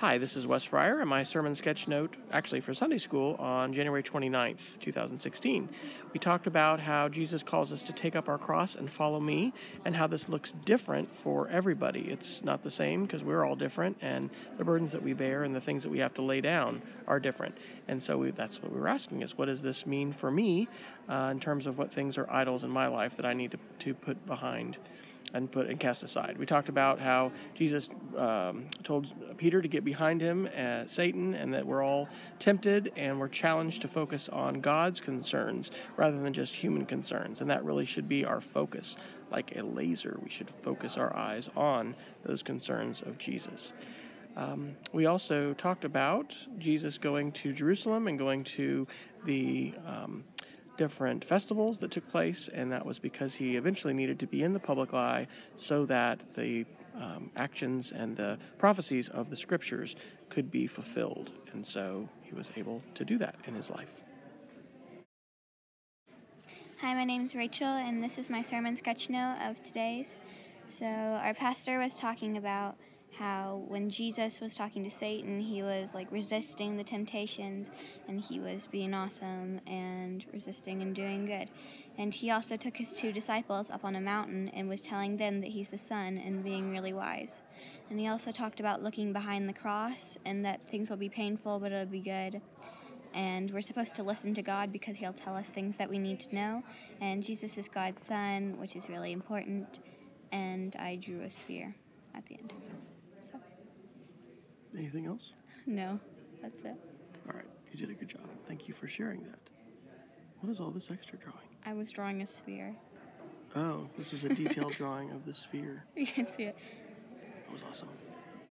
Hi, this is Wes Fryer and my sermon sketch note, actually for Sunday school, on January 29th, 2016. We talked about how Jesus calls us to take up our cross and follow me, and how this looks different for everybody. It's not the same because we're all different, and the burdens that we bear and the things that we have to lay down are different. And so we, that's what we were asking is what does this mean for me uh, in terms of what things are idols in my life that I need to, to put behind? And put and cast aside. We talked about how Jesus um, told Peter to get behind him, uh, Satan, and that we're all tempted and we're challenged to focus on God's concerns rather than just human concerns, and that really should be our focus. Like a laser, we should focus our eyes on those concerns of Jesus. Um, we also talked about Jesus going to Jerusalem and going to the um, different festivals that took place, and that was because he eventually needed to be in the public eye so that the um, actions and the prophecies of the scriptures could be fulfilled. And so he was able to do that in his life. Hi, my name is Rachel, and this is my sermon sketch note of today's. So, our pastor was talking about how when Jesus was talking to Satan, he was like resisting the temptations and he was being awesome and resisting and doing good. And he also took his two disciples up on a mountain and was telling them that he's the Son and being really wise. And he also talked about looking behind the cross and that things will be painful, but it'll be good. And we're supposed to listen to God because he'll tell us things that we need to know. And Jesus is God's Son, which is really important. And I drew a sphere at the end. Anything else? No, that's it. All right, you did a good job. Thank you for sharing that. What is all this extra drawing? I was drawing a sphere. Oh, this was a detailed drawing of the sphere. You can see it. That was awesome.